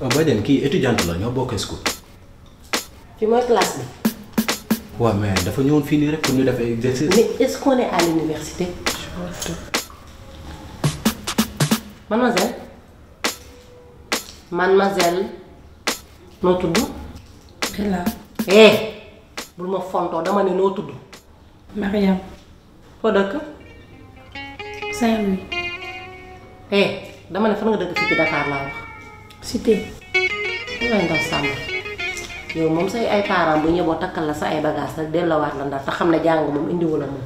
waaw Badiane kii étudiante la ñoo bokkee school. ci mooy classe bi. waaw mais dafa ñëwoon fii nii rek pour ñu def ay exercice. mais est-ce qu'on est à l'université. mademoiselle. mademoiselle. noo tudd. Bella. eh bul ma fontoo dama ne noo tudd. Mariam. foo dëkk Saint-Louis eh dama ne fan nga dëkk fii ci Dakar laa wax cité lay ndax sàmm yow moom say ay parents bu ñëboo takkal la sa ay bagage rek delloowaat la ndax te xam ne jàng moom indiwu la moom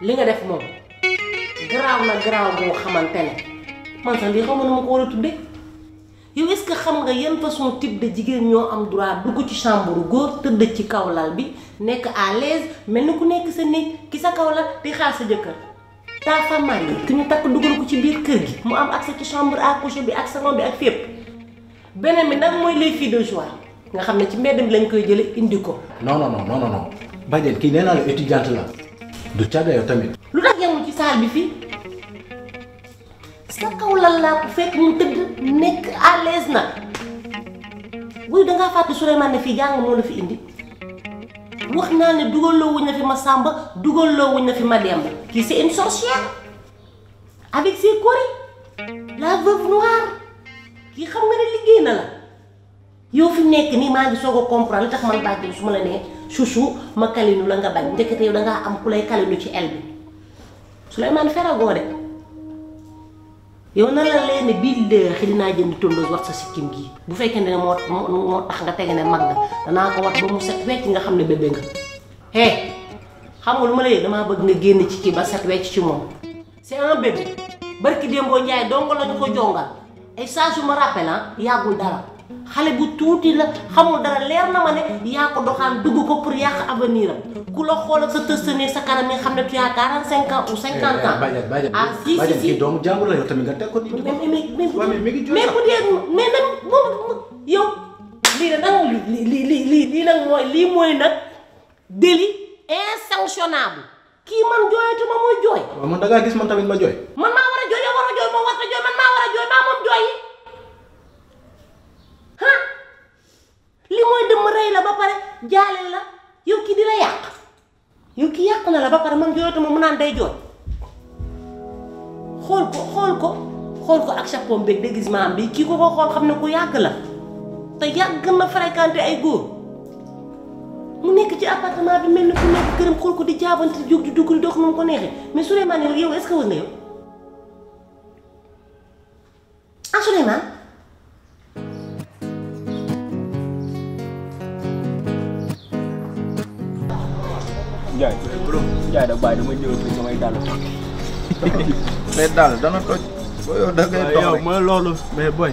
li nga def moom garaaw na garaaw boo xamante ne man sax lii xaw ma nu ma ko war a tudde yow est-ce que xam nga yan façon type de jigéen ñoo am droit dugg ci chambre góor tëdd ci kaw lal bi nekk à l'aise mel ni ku nekk sa néeg ki sa kaw lal di xaar sa jëkkër ta femme mariée ki ñu takk dugal ko ci biir kër gi mu am accès ci chambre à coucher bi ak salon bi ak fépp beneen bi nag mooy les filles de joie nga xam ne ci mbedd mi lañ koy jële indi ko non non non non non non bàjjen kii nee naa la étudiante la du caga yow tamit lu tax yemul ci salle bi fii sa kaw lan laa ko fekk mu tëdd nekk à l'aise na wuy dangaa fàtte Souleymane ne fii jàng moo la fi indi wax naa ne dugaloo wuñ na fi ma Samba dugaloo wuñ na fi ma Demba kii c'est une sorcière avec ses coris la veuve noire kii xam nga ne liggéey na la yow fi mu nekk nii maa ngi soog a comprendre li tax man bàjjen su ma la nee chouchou ma kalinu la nga bañ ndekete yow dangaa am ku lay kalinu ci el bi Souleymane feragoo de yow na la leen ne bii léegi dinaa jënd tondeuse wat sa sikkim gii bu fekkee ne moo moo moo tax nga tege ne mag nga danaa ko wat ba mu set wecc nga xam ne bébé nga hé xam nga lu ma la yëg damaa bëgg nga génn ci kii ba set wecc ci moom c'est un bébé barki Dembo Ndiaye dong lañu ko jongal et ça je me rappelle ah yàggul dara xale bu tuuti la xamul dara leer na ma ne yaa ko doxaan dugg ko pour yàq avenir am ku la xool ak sa tëstënee sa kanam yi xam ne tu as 45 ans ou 50 ans. Badiane Badiane ah si si Badiane si kii doomu jàmbur la yow tamit nga teg ko nii. mais mais mais mais Ouais, mais mi ngi jur mais sax. bu dee mais nag moom yow lii nag nag lii lii lii lii nag mooy lii mooy nag délit insanctionnable kii man jooyatuma muy jooy. waaw man da ngaa gis man tamit ma jooy. man maa war a jooy yow war a jooy moom war a jooy man maa war a jooy maa moom jooy yi ah li mooy dëmm rey la ba pare jaale la yow kii di la yàq yow kii yàq na la ba pare man jooyatuma mu naan day jooy xool ko xool ko xool ko ak chapeau beeg déguisement bi kii ko ko xool xam ne ku yàgg la te yàgg na fréquenté ay góor. mu nekk ci appartement bi mel ni ku nekk këram xool ko di jaabante di jóg di dugg di dox moom ko neexee mais Souleymane yow yow est-ce que wër nga yow ah Souleymane Njaay Njaay da bàyyi damay ñëw fi samay dàll mais daal dana toj. boo yow da ngay dox yow rek. mooy loolu mais boy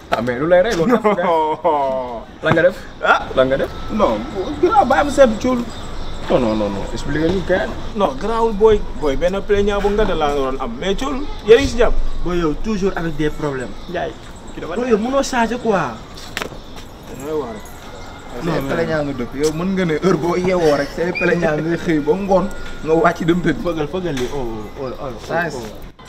ah mais lu lay rey loolu. la nga def. ah la nga def. non grand bàyyi ma seetlu cool. non non non non expliqué ñu kenn. non garaawul booy. booy benn plaignant bu nga da laa doon am mais cool yéen a ngi si jàpp. booy yow toujours avec des problèmes. Ndiaye. booy yow mënoo changer quoi. non mais plaignant nga dëkk yow mën nga ne heure boo yeewoo rek say plaignant ngay xëy ba ngoon nga wàcc dem tëdd. fëgal fëgal li oh oh oh.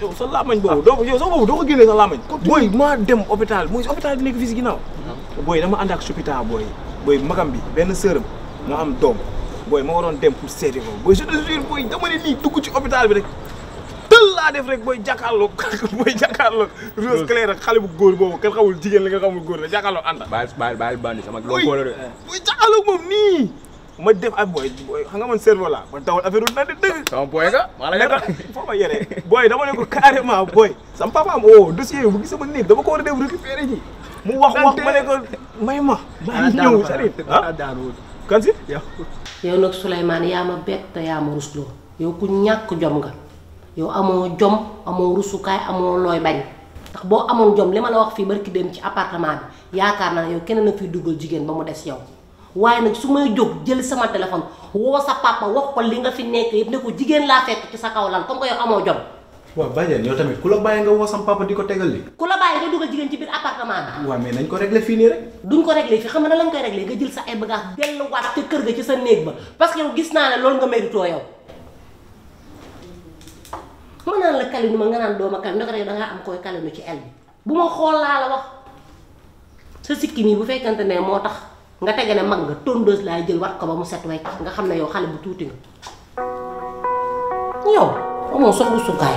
yow sa lamañ boobu doo yow sa boobu doo ko génnee sa lamañ booy maa dem hôpital mooy hôpital bi nekk fii si ginnaaw booy dama ànd ak supita booy booy magam bi benn sërëm moo am doom booy ma waroon dem pour seeti ko booy je te jure booy dama ne nii dugg ci hôpital bi rek tël laa def rek booy jàkkaarloo booy jàkkaarloo rose clair ak xale bu góor boobu kenn xamul jigéen la nga xamul góor la jàkkaarloo ànda bàyyi bàyyi bàyyi bandi sama booy góor la de booy jàkkaarloo moom nii ma def ak booy booy xam nga man cerveau la man tawal affaire na dëgg. sama booy nga maa la yore foo ma yore booy dama ne ko carrément booy. sama papa am oo dossier bu gis sama néeg dama ko war a dem récupérer ji. mu wax wax ma ne ko may ma. maa ngi ñëw Sarif ah kan si yow. yow nag Souleymane yaa ma bett te yaa ma rusloo yow ku ñàkk jom nga yow amoo jom amoo rusukaay amoo looy bañ ndax boo amoon jom li ma la wax fii barki dem ci appartement bi yaakaar naa ne yow kenn na fiy dugal jigéen ba mu des yow. waaye nag su may jóg jël sama téléphone woo sa papa wax ko li nga fi nekk yëpp ne ko jigéen laa fekk ci sa kaw lan comme que yow amoo jom. waaw bàjjen yow tamit ku la bàyyi nga woo sama papa di ko tegal li ku la bàyyi nga dugal jigéen ci biir appartement bi. waaw mais nañ ko régler fii nii rek. duñ ko réglé fi xam nga nan lañ koy réglé nga jël sa ay bagages delluwaat ca kër ga ci sa néeg ba parce que yow gis naa ne loolu nga méritoo yow. ma naan la kalinu ma nga naan dooma kalinu naka rek da ngaa am koy kalinu ci el bi. bu ma xool laa la wax sa sikki nii bu fekkante ne moo tax nga tege ne mag nga tondeuse laay jël wat ko ba mu set way tax nga xam ne yow xale bu tuuti nga yow amoo soxlu sukaay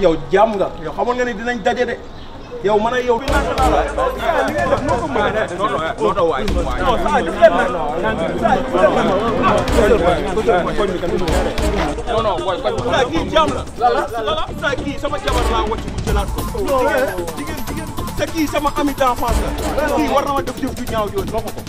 yow jàmm nga yow xamoon nga ni dinañ daje de yow man ak yow. non non booy koñ saa kii jaam la. lala lala saa kii sama jabar laa wàcc mu jëlaat ko. jigéen jigéen jigéen sa kii sama ami d'enfance la. kii war na ma def jëf ju ñaaw yooyu.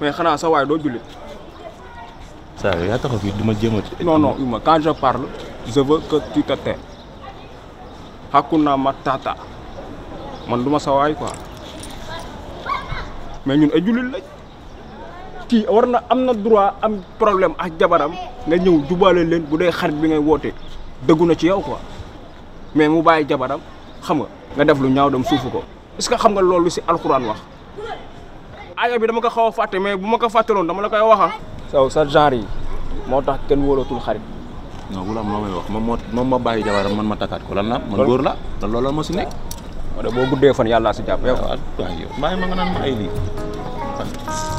mais xanaa sa waay doo jullit. saa yow yaa taxaw fii du ma jéem a. non non Uma quand je parle je veux que tu te tais. Hakuna Matata man du ma sa waay quoi mais ñun ay jullit lañ kii war na am na droit am problème ak jabaram nga ñëw jubale leen bu dee xarit bi ngay woote dëggu na ci yow quoi mais mu bàyyi jabaram xam nga nga def lu ñaaw dem suufu ko. est-ce que xam nga loolu si alxuraan wax aaya bi dama ko xaw a fàtte mais bu ma ko fàttaloon dama la koy waxa saw sa genre yi moo tax kenn wóolatul xarit non wula moo may wax moom moo moom ma bàyyi jabaram man ma takkaat ko lan la man góor la te loolu moo si nekk moo tax boo guddee fan yàlla si jàpp yow waaw waaw yow bàyyi ma nga naan ma ay lii Thank you.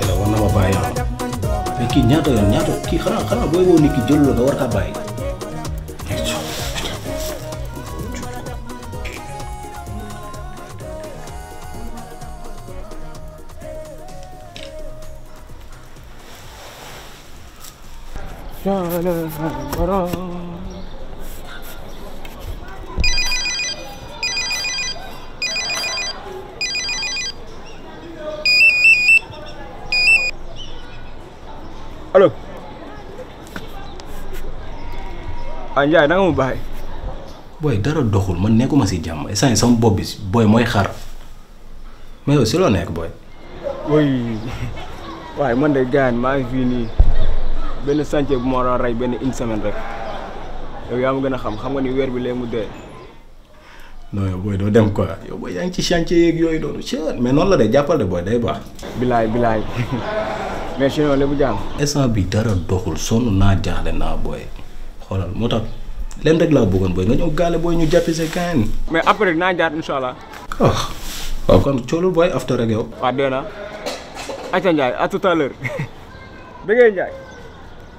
alors war na ma bàyyi ah mais kii ñaata yoon ñaata kii xanaa xanaa booy woo nit ki jël la nga war kaa bàyyi. allo ah Ndiaye nanga mu bàyyi. booy dara doxul man nekkuma si jàmm instant yii sama bopp bi booy mooy xar mais yow si loo nekk booy. oui waaye man de gars maa ngi fii nii benn chantier bu ma war a rey benn une semaine rek yow yaa ma gën a xam xam nga ni weer bi lee mu dee. non yow booy doo dem quoi yow booy yaa ngi ci chantier yeeg yooyu doonu ci mais noonu la de jàppal de booy day baax. bilaay bilaay mais sinon lépp jàmm. instant bi dara doxul sonn naa jaaxle naa booy xoolal moo tax leen rek laa bëggoon booy nga ñëw gaale booy ñu jàppi sa gaañ. mais après naa jaar incha allah. ah waaw kon coolul booy after rek yow. waaw dee naa. Aca Ndiaye à tout à l'heure. Dégg nga Ndiaye.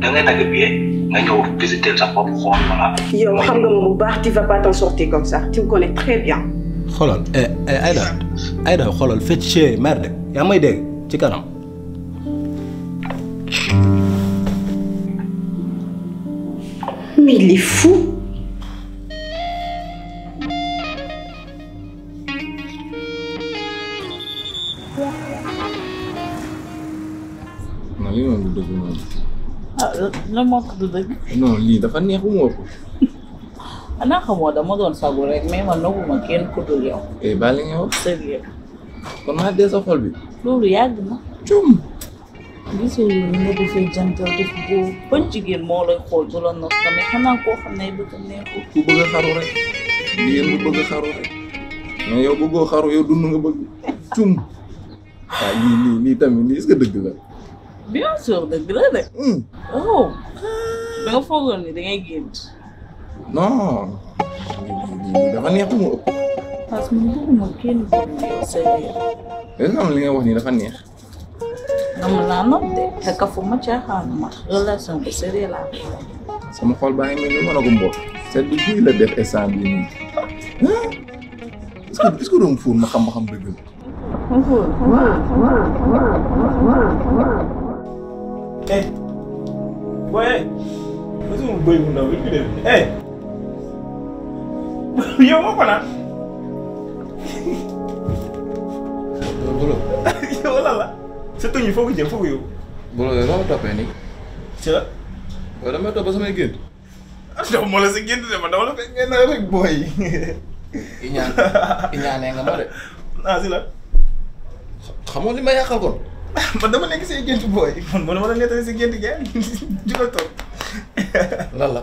da ngay dagg billet nga ñëw visiter sa bopp xool voilà. yow xam nga ma bu baax tu vas pas t'en sortir comme ça tu me connais très bien. xoolal eh eh Aïda Aïda xoolal fecce merde yaa may dégg ci kanam. mais il est fou. non lii moom du dëgg moom. ah lan moo ko du dëgg. non lii dafa neex bu moo ko. xanaa xamoo dama doon sagu rek mais man nagu ma kenn ku dul yow. eh baal li nga wax. sérieux kon maa dee sa xol bi. loolu yàgg na. cum. gisee yow nga defee jantal def boobu ban jigéen moo lay xool du la nos tamit xanaa koo xam ne ay bëgg neexul ku bëgg a xaru rek jigéen bu bëgg a xaru rek mais yow bëggoo xaru yow dund nga bëgg cum waaw lii lii lii tamit lii est-ce que dëgg la bien sûr dëgg la de Hmm. oh da nga foogoon ni da ngay génn non lii lii dafa neex bu mu ëpp parce que man bëgguma kenn bëgg yow sa yaram est-ce que xam nga li nga wax nii dafa neex dama laa nopp de te kafuma caaxaanuma relation bu sérieux laa ko wax. sama xol baa ngi mel ni mën a ko mboq sedd bi la def instant bii nii est-ce que est-ce que doon fuur ma xam ma xam dëgg la eh booy eh ba suñu bëy bu ndaw bi ñu def eh yow moo ko naan Boulo. yow lan la. sa tuñ yi foo ko jëm foo ko yóbbu. Boulo yow loo ma toppee nii. ci la. yow damay topp samay gént. ah dafa moo la sa gént de ma dama la fekk ngeen na rek booy. i ñaan i ñaanee nga ma de. ah si la. xamoo li ma yàqal kon. man dama nekk say gént booy. man man ma la nettali sa gént gars yi. jugal toog. lan la.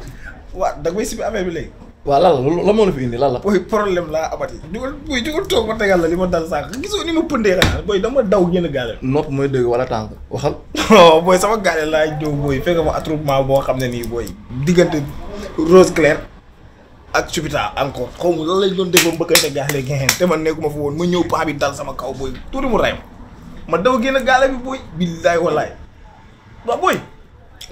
waaw da nga may sibi affaire bi léegi. waaw lan la lan moo la fi indi lan la. booy problème laa amati. jugal booy jugal toog ma tegal la li ma dal sànq gisoo ni ma pëndee xanaa booy dama daw génn gaale. nopp mooy dëgg wala tànk waxal. non booy sama gaale laa jóg booy fekk ma attroupement boo xam ne nii booy diggante rose claire ak Jupiter encore xaw ma lan lañ doon def ba mu bëggante gaale ngeen te man nekkuma fa woon ma ñëw paa bi dal sama kaw booy tuuti mu rey ma ma daw génn gaale bi booy billaay wallaay. waaw booy.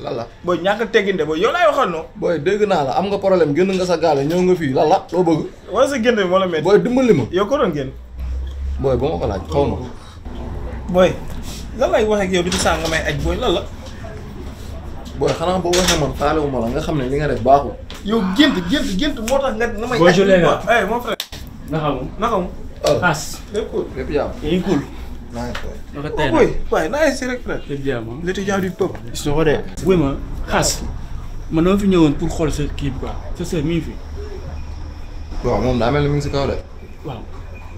lan la booy ñàkk a teggin de booy yow laay waxal noonu. booy dégg naa la am nga problème génn nga sa gaale ñëw nga fii lan la loo bëgg. wala sa génn bi moo la métti. booy dimbali ma. yow ko doon génn. booy ba ma ko laaj xaw ma. booy lan lay wax ak yow di ci saa nga may aj booy lan la. booy xanaa boo waxee man faale wu ma la nga xam ne li nga def baaxul. yow gént gént gént moo tax nga nga may. Bonjour, les gars. ay mon frère. naka moom naka moom. xaas. lépp cool lépp jàmm. yaa ngi cool. naka tey nag waaye naa yegg si rek frère. lépp jàmm moom. l'étudiant du peuple. gis nga ko de. wuy ma xaas man dama fi ñëwoon pour xool sa kii bi quoi sa sœur mi ngi fi. waaw moom daa mel ni mu ngi si kaw de. waaw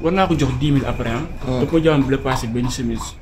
war naa ko jox dix mille après ah. da ko joxoon bu la passé benn chemise.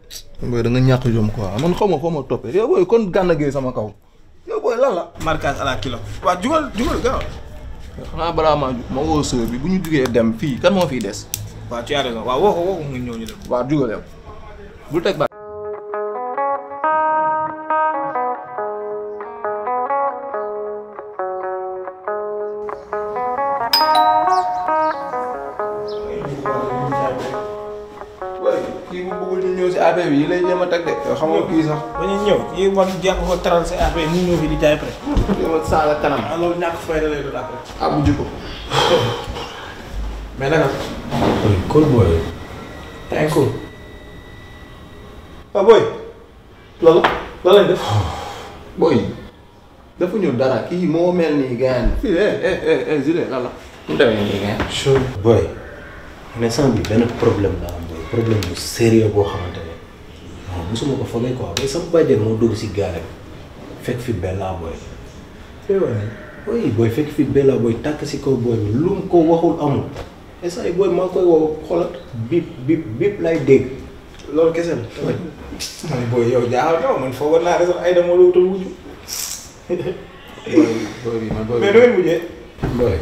booy da nga ñàkk jom quoi man xaw ma foo ma toppee yow booy kon gànna gee sama kaw yow booy lan la. marquage à la kilo. waaw jugal jugal gaaw. xanaa balaa maa ju ma woo sër bi bu ñu jugee dem fii kan moo fiy des. waaw tu as raison waaw woo ko woo ko mu ñëw ñu dem. waaw jugal yow bul teg ba. waaye kii bu bëggul ñu ñëw si AP bi yi lay jéem a teg de yow xam nga kii sax. ba ñu ñëw yi man jàng ko taral si AP ñu ñëw fi di jaay pré. jéem a saala kanam. ah loolu ñàkk fayda lay doon après. ah bu jikko. mais naka. oui cool boy. yaa ngi cool. waaw booy. loolu lan lañ def. booy. dafa ñu dara kii moo mel nii gaañ. fii eh eh eh eh Zile lan la. mu demee nii gaañ. sure boy mais sama bi benn problème la am boy problème bu sérieux boo xamante ne non mosuma ko foogee quoi boy sama bàjjen moo dugg si gaale bi fekk fi Bella boy. oui boy fekk fi Bella boy tàkk si kaw boy bi lu mu ko waxul amul. instant yi booy maa ngi koy woo xoolal bip bip bip lay dégg loolu kese la. man booy yow jaaxal nga man foogoon naa ne sax ay dama la wutal wujj. booy booy bi man booy mais nu ngeen mujjee. booy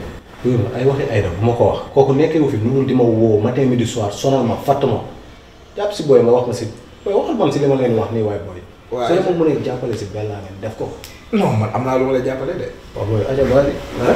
yow ay waxi ay dama bu ma ko wax kooku nekkee wu fi lu dul di ma woo matin midi soir sonal ma fàtt ma jàpp si booy ma wax ma si booy waxal man si li ma leen wax nii waaye booy. waaye soo ma mënee jàppale si benn laa leen def ko. non man am naa lu ma la jàppale de. waaw booy aja baax na.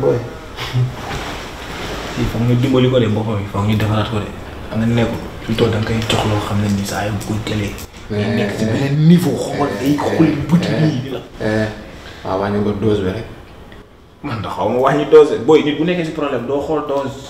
booy. fii foog ñu dimbali ko de boppam bi foog ñu defaraat ko de xam nga nekkul plutôt da nga koy jox loo xam ne nii saa yu ko jëlee. day nekk ci beneen niveau xool day xool bët yi di la. waaw wàññi ko dose bi rek. man da xaw ma wàññi dose booy nit bu nekkee si problème doo xool dose.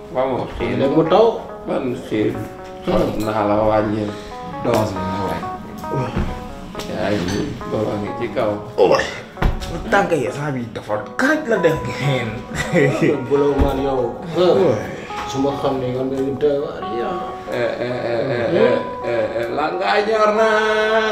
waaw moom xiir léegi mu taw. man xiir. xool naa la wàññi doos bi nga wàññi. yaa ngi booba ngi ci kaw. waay. tànk yi saa bi dafa kaaj la def. bu la man yow. su ma xam ne yoon nañu doy waar yow. lan ngaa ñor naa.